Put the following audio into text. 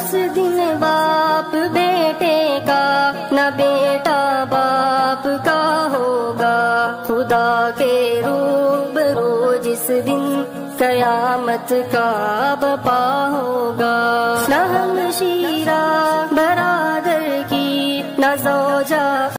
उस दिन बाप बेटे का न बेटा बाप का होगा। खुदा के रूप रोज इस दिन कयामत का बपा होगा। न हम शीरा, बरादर की, न सौजा।